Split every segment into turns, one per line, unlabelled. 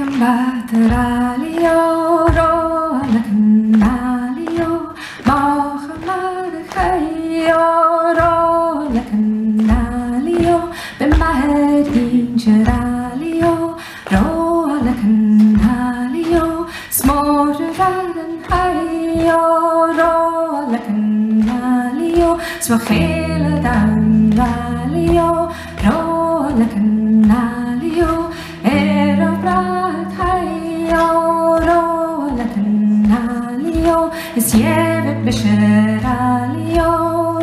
combatteralio, ro alla canalio, Mohammed Khayo, ro alla canalio, ben mahed ingeralio, ro alla canalio, smorraden hayo, ro alla canalio, swachele dan canalio, sievet besheralio,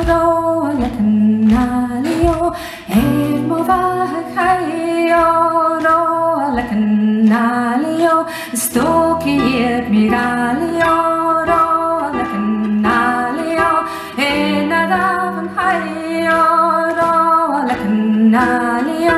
ro alla canalio, er movah hayo, ro alla canalio, stoki et miralio, ro alla canalio, en adavan hayo, ro alla canalio,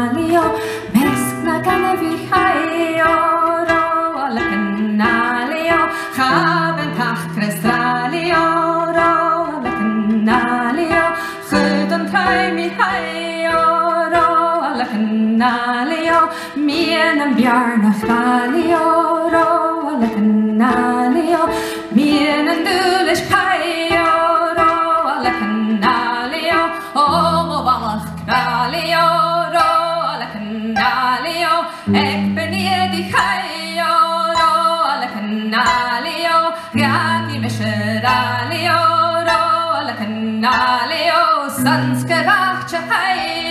mien an bjarnach galio, ro alla canalio, mien an dulish hayo, ro alla canalio, omo valach canalio, ro alla canalio, ek beniedi hayo, ro alla canalio, gati mesheralio, ro alla canalio, sanskarach hayo, ro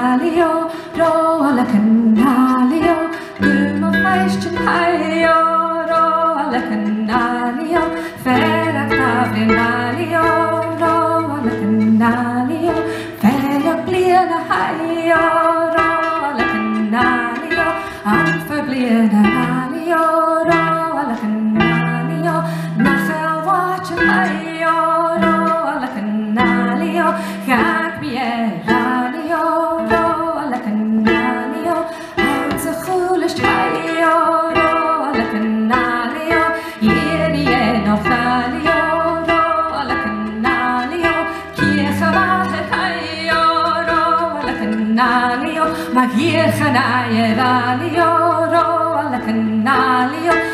eleralio, ro alla canalio, duma feistin hayo, ro alla canalio, fera tavlinalio, ro alla canalio, fera bliena hayo, ro alla canalio, anfa bliena Μα για για να είναι οι αλλά και.